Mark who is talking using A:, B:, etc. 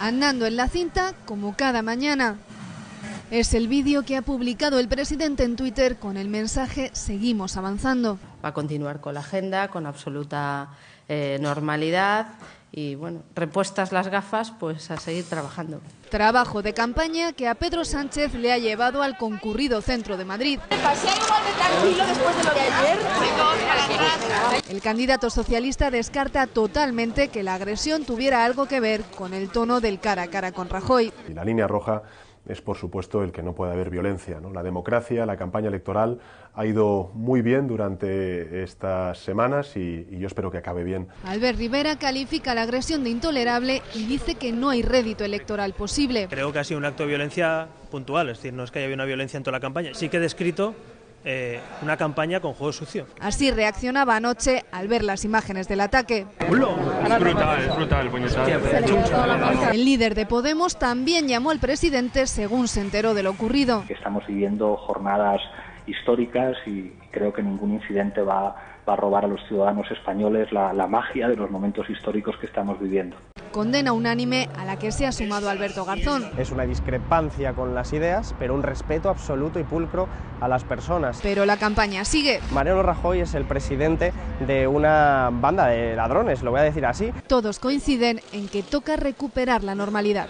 A: andando en la cinta como cada mañana. Es el vídeo que ha publicado el presidente en Twitter con el mensaje Seguimos avanzando.
B: Va a continuar con la agenda con absoluta eh, normalidad y bueno, repuestas las gafas, pues a seguir trabajando.
A: Trabajo de campaña que a Pedro Sánchez le ha llevado al concurrido centro de Madrid. El candidato socialista descarta totalmente que la agresión tuviera algo que ver con el tono del cara a cara con Rajoy.
C: Y la línea roja es, por supuesto, el que no puede haber violencia. ¿no? La democracia, la campaña electoral ha ido muy bien durante estas semanas y, y, yo espero que acabe bien.
A: Albert Rivera califica la agresión de intolerable y dice que no hay rédito electoral posible.
D: Creo que ha sido un acto de violencia puntual, es decir, no es que haya habido una violencia en toda la campaña. Sí que he descrito eh, una campaña con juego sucio.
A: Así reaccionaba anoche al ver las imágenes del ataque.
E: Es brutal, es brutal,
A: El líder de Podemos también llamó al presidente según se enteró de lo ocurrido.
F: Estamos viviendo jornadas históricas y creo que ningún incidente va, va a robar a los ciudadanos españoles la, la magia de los momentos históricos que estamos viviendo
A: condena unánime a la que se ha sumado Alberto Garzón.
G: Es una discrepancia con las ideas, pero un respeto absoluto y pulcro a las personas.
A: Pero la campaña sigue.
G: Mariano Rajoy es el presidente de una banda de ladrones, lo voy a decir así.
A: Todos coinciden en que toca recuperar la normalidad.